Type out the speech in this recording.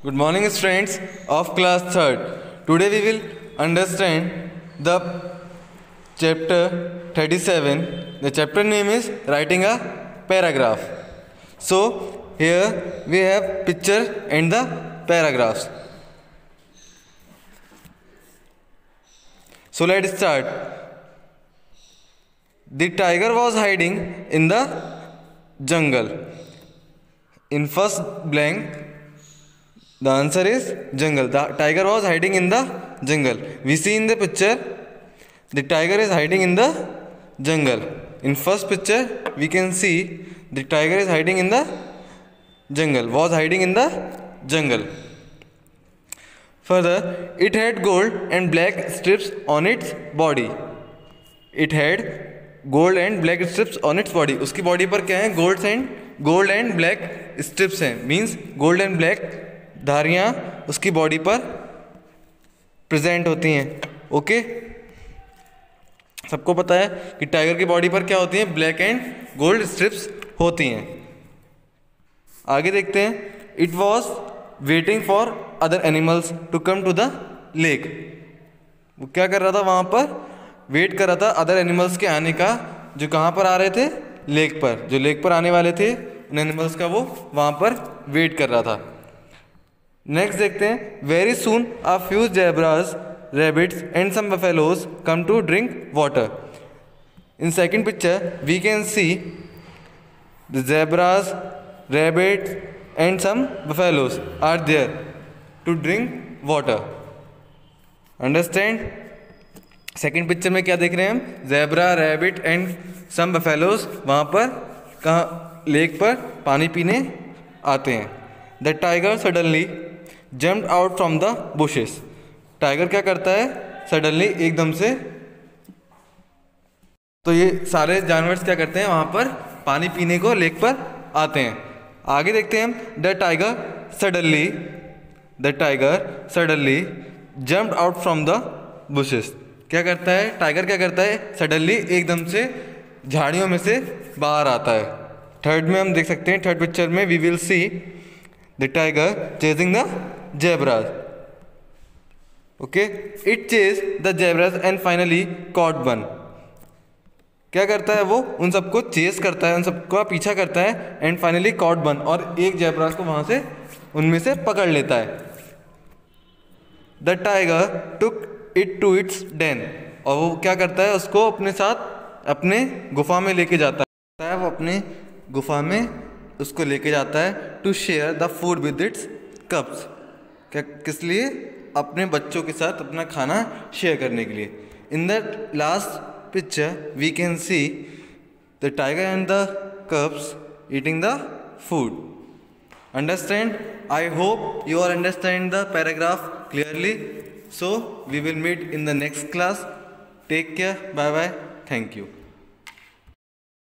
Good morning, students of class third. Today we will understand the chapter 37. The chapter name is writing a paragraph. So here we have picture and the paragraphs. So let's start. The tiger was hiding in the jungle. In first blank, the answer is jungle the tiger was hiding in the jungle we see in the picture the tiger is hiding in the jungle in first picture we can see the tiger is hiding in the jungle was hiding in the jungle further it had gold and black stripes on its body it had gold and black stripes on its body उसकी body पर क्या है? Gold and gold and black stripes हैं. Means gold and black धारियाँ उसकी body पर present होती हैं ओके सबको पता है कि टाइगर की बॉडी पर क्या होती हैं? ब्लैक एंड गोल्ड स्ट्रिप्स होती हैं। आगे देखते हैं। It was waiting for other animals to come to the lake वो क्या कर रहा था? वहाँ पर वेट कर रहा था अदर एनिमल्स के आने का, जो कहाँ पर आ रहे थे? लेक पर। जो लेक पर आने वाले थे उन एनिमल्स का वो वहाँ पर वेट कर रहा था। नेक्स्ट देखते हैं. Very soon a few zebras rabbits and some buffaloes come to drink water in second picture we can see the zebras rabbits and some buffaloes are there to drink water understand second picture में क्या देख रहे हैं हम? Zebra rabbit and some buffaloes वहाँ पर कहाँ lake पर पानी पीने आते हैं. The tiger suddenly jump out from the bushes tiger क्या करता है? सडनली एकदम से तो ये सारे जानवर क्या करते हैं? वहाँ पर पानी पीने को लेक पर आते हैं। आगे देखते हैं the tiger suddenly the tiger suddenly jump out from the bushes क्या करता है? टाइगर क्या करता है? सडनली एकदम से झाड़ियों में से बाहर आता है। थर्ड में हम देख सकते हैं थर्ड पिक्चर में we will see the tiger chasing the zebras okay it chase the zebras and finally caught one क्या करता है वो? उन सबको चेस करता है, उन सबका पीछा करता है एंड फाइनली कॉट वन और एक जेबराज को वहाँ से उनमें से पकड़ लेता है। The tiger took it to its den और वो क्या करता है? उसको अपने साथ, अपने गुफा में लेके जाता है। वो अपने गुफा में उसको लेके जाता है to share the food with its cubs क्या, किस लिए? अपने बच्चों के साथ अपना खाना शेयर करने के लिए। In the last picture we can see the tiger and the cubs eating the food understand I hope you are understand the paragraph clearly so we will meet in the next class take care bye bye thank you